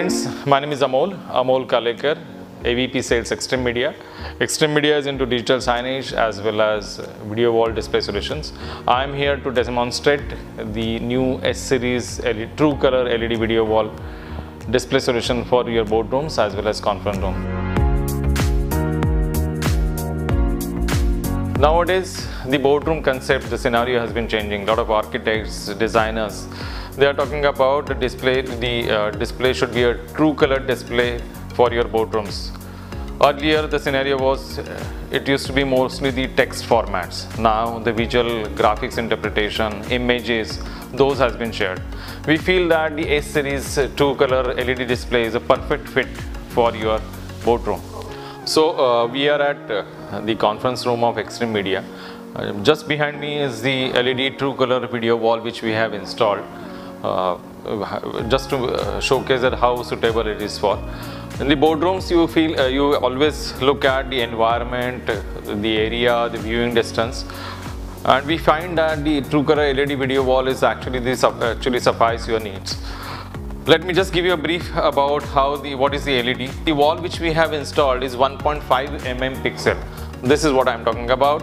Friends, my name is Amol, Amol Kalekar, AVP Sales Xtreme Media. Xtreme Media is into digital signage as well as video wall display solutions. I am here to demonstrate the new S series true color LED video wall display solution for your boardrooms as well as conference room. Nowadays, the boardroom concept, the scenario has been changing. A lot of architects, designers, they are talking about the display. The uh, display should be a true color display for your boardrooms. Earlier, the scenario was uh, it used to be mostly the text formats. Now, the visual graphics interpretation, images, those has been shared. We feel that the S series uh, true color LED display is a perfect fit for your boardroom. So uh, we are at uh, the conference room of Xtreme Media. Uh, just behind me is the LED true color video wall which we have installed just to uh, showcase that how suitable it is for. In the boardrooms you feel uh, you always look at the environment, the area, the viewing distance and we find that the true color LED video wall is actually this actually suffice your needs. Let me just give you a brief about how the what is the LED. The wall which we have installed is 1.5 mm pixel. This is what I am talking about.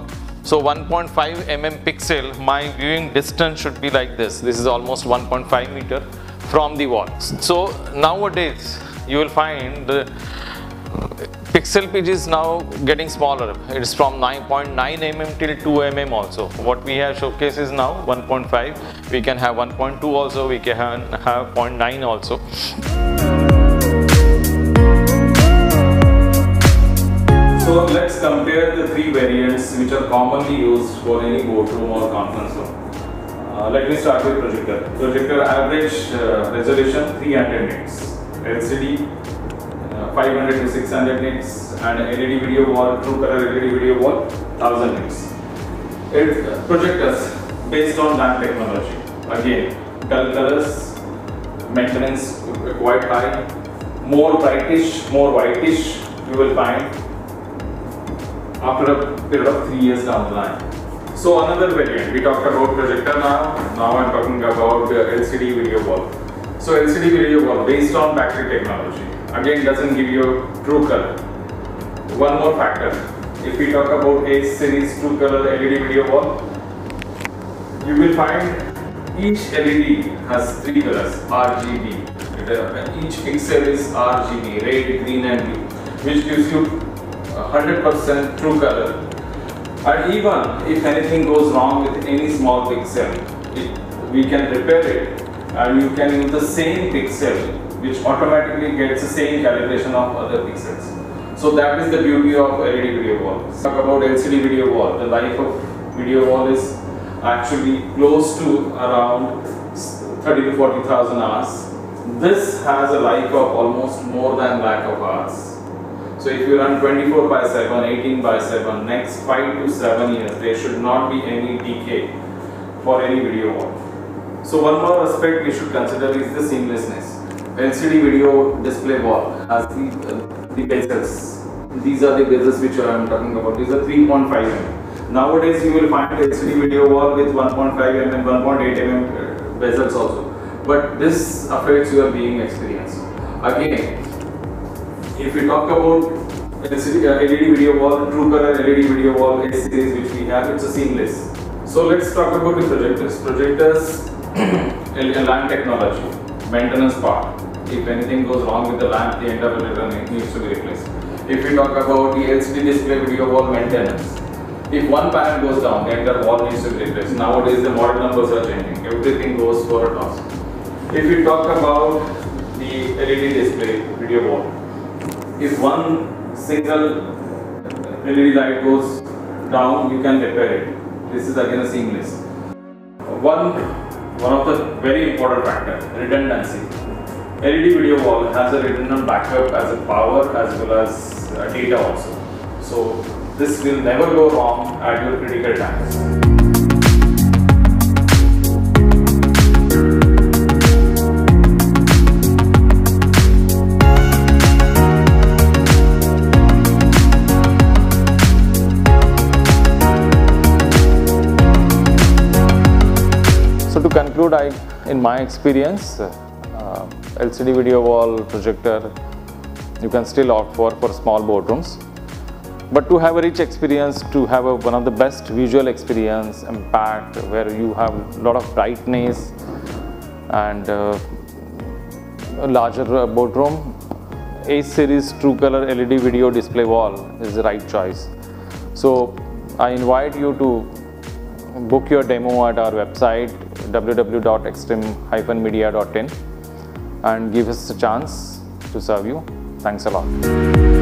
So 1.5 mm pixel, my viewing distance should be like this. This is almost 1.5 meter from the wall. So nowadays you will find the pixel pitch is now getting smaller. It is from 9.9 mm till 2 mm also. What we have showcase is now 1.5. We can have 1.2 also. We can have 0.9 also. Compare the three variants which are commonly used for any boardroom or conference room. Uh, let me start with projector. Projector average uh, resolution 300 nits. LCD uh, 500 to 600 nits and LED video wall, true color LED video wall 1000 nits. It uh, projectors based on that technology. Again, dull colors, maintenance quite high, more brightish, more whitish you will find after a period of three years down the line. So another variant, we talked about projector now, now I'm talking about LCD video wall. So LCD video wall based on battery technology, again doesn't give you true color. One more factor, if we talk about A series true color LED video wall, you will find each LED has three colors, RGB. Each pixel is RGB, red, green and blue, which gives you 100% true color. And even if anything goes wrong with any small pixel, it, we can repair it and you can use the same pixel which automatically gets the same calibration of other pixels. So that is the beauty of LED video wall. Talk about LCD video wall. The life of video wall is actually close to around 30 to 40,000 hours. This has a life of almost more than lakh of hours. So if you run 24 by 7, 18 by 7, next 5 to 7 years, there should not be any decay for any video wall. So one more aspect we should consider is the seamlessness. LCD video display wall has the, uh, the bezels. These are the bezels which I am talking about. These are 3.5 mm. Nowadays you will find LCD video wall with 1.5 mm, 1.8 mm bezels also. But this affects your viewing experience. Again, if we talk about Uh, LED video wall, true color LED video wall S series which we have, it's a seamless. So let's talk about the projectors. Projectors, lamp technology, maintenance part. If anything goes wrong with the lamp, the entire projector needs to be replaced. If we talk about the LCD display video wall maintenance, if one panel goes down, the entire wall needs to be replaced. Nowadays the model numbers are changing. Everything goes for a toss. If we talk about the LED display video wall, if one single LED light goes down, you can repair it. This is again a seamless. One, one of the very important factor, redundancy. LED video wall has a redundant backup as a power as well as uh, data also. So this will never go wrong at your critical times. Conclude, I, in my experience, uh, LCD video wall projector you can still opt for for small boardrooms. But to have a rich experience, to have a, one of the best visual experience, impact, where you have a lot of brightness and uh, a larger uh, boardroom, A series True Color LED video display wall is the right choice. So I invite you to book your demo at our website www.xtreme-media.in and give us a chance to serve you. Thanks a lot.